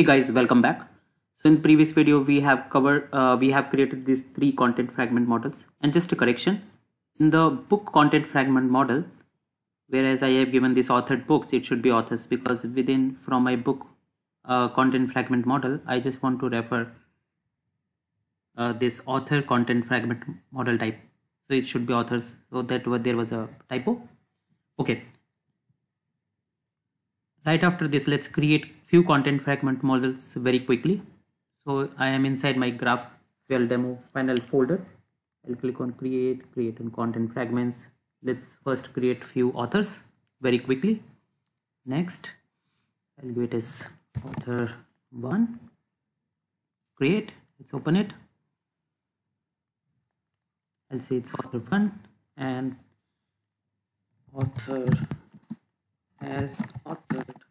hey guys welcome back. So in previous video we have covered uh, we have created these three content fragment models. And just a correction in the book content fragment model whereas i have given this authored books it should be authors because within from my book uh, content fragment model i just want to refer uh, this author content fragment model type. So it should be authors. So that there was a typo. Okay right after this let's create a few content fragment models very quickly. So i am inside my GraphQL demo final folder. I'll click on create create on content fragments. Let's first create few authors very quickly. Next i'll give it as author one. Create let's open it. I'll say it's author one and author has authored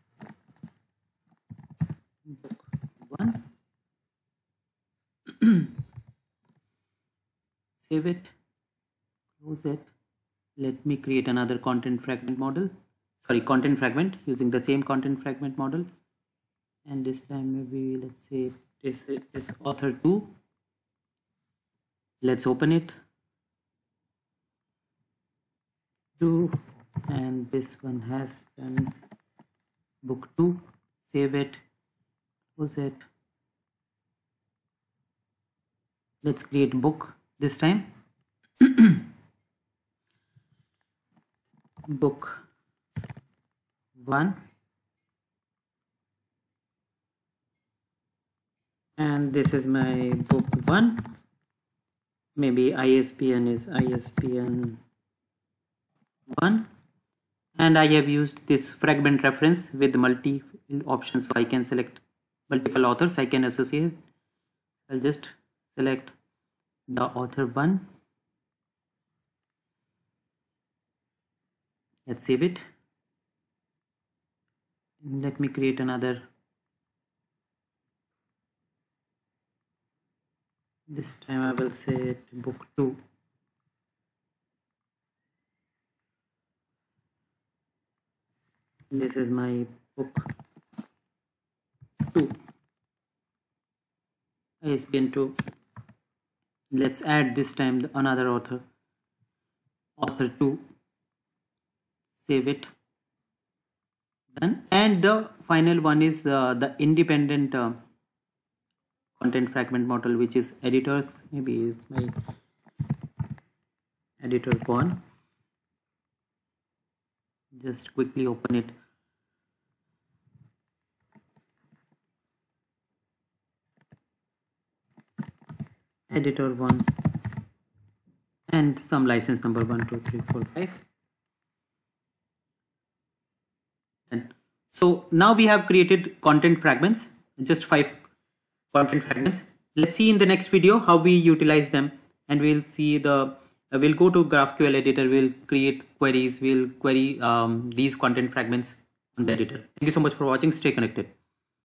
save it close it. Let me create another content fragment model. Sorry content fragment using the same content fragment model. And this time maybe let's say this is author 2 let's open it. 2 and this one has done book 2 save it close it. Let's create book this time? Book 1 and this is my book 1 maybe ISBN is ISBN 1 and I have used this fragment reference with multi options. So I can select multiple authors. I can associate. I'll just select the author one. Let's save it. Let me create another this time I will say book 2 this is my book 2 ISBN 2 let's add this time another author. Author 2 save it. Done. And the final one is the the independent uh, content fragment model which is editors. Maybe is my editor one just quickly open it editor one. And some license number one two three four five. And so now we have created content fragments. Just five content fragments. Let's see in the next video how we utilize them. And we'll see the uh, we'll go to GraphQL editor, we'll create queries, we'll query um, these content fragments on the editor. Thank you so much for watching. Stay connected.